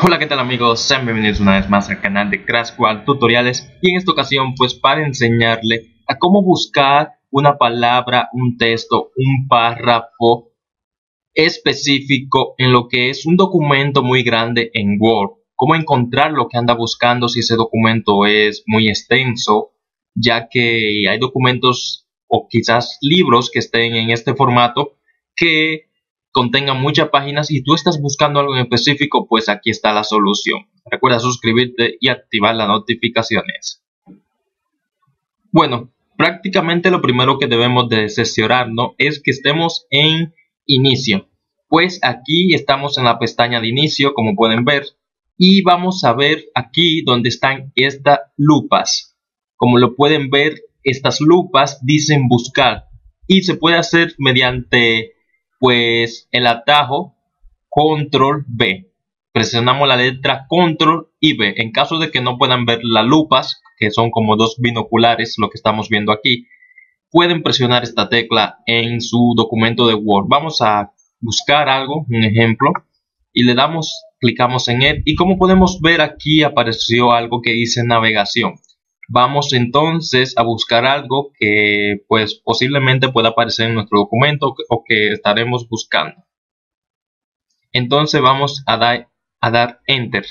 Hola qué tal amigos, sean bienvenidos una vez más al canal de Crash World Tutoriales. Y en esta ocasión pues para enseñarle a cómo buscar una palabra, un texto, un párrafo específico en lo que es un documento muy grande en Word. Cómo encontrar lo que anda buscando si ese documento es muy extenso ya que hay documentos o quizás libros que estén en este formato que contenga muchas páginas y tú estás buscando algo en específico, pues aquí está la solución. Recuerda suscribirte y activar las notificaciones. Bueno, prácticamente lo primero que debemos de sesionarnos es que estemos en inicio. Pues aquí estamos en la pestaña de inicio, como pueden ver, y vamos a ver aquí donde están estas lupas. Como lo pueden ver, estas lupas dicen buscar y se puede hacer mediante pues el atajo control B. Presionamos la letra control y B. En caso de que no puedan ver las lupas, que son como dos binoculares, lo que estamos viendo aquí, pueden presionar esta tecla en su documento de Word. Vamos a buscar algo, un ejemplo, y le damos, clicamos en él y como podemos ver aquí apareció algo que dice navegación. Vamos entonces a buscar algo que pues posiblemente pueda aparecer en nuestro documento o que estaremos buscando. Entonces vamos a dar, a dar enter.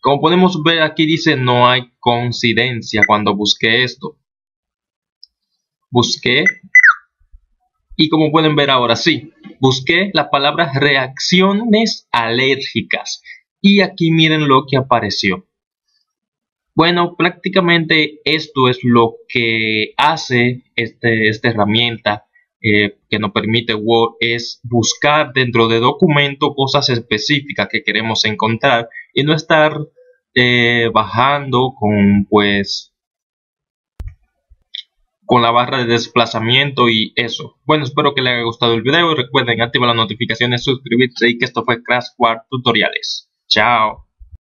Como podemos ver aquí dice no hay coincidencia cuando busqué esto. Busqué y como pueden ver ahora sí, busqué la palabra reacciones alérgicas y aquí miren lo que apareció. Bueno, prácticamente esto es lo que hace este, esta herramienta eh, que nos permite Word es buscar dentro de documento cosas específicas que queremos encontrar y no estar eh, bajando con pues con la barra de desplazamiento y eso. Bueno, espero que les haya gustado el video. Recuerden activar las notificaciones, suscribirse y que esto fue Crash Word Tutoriales. Chao.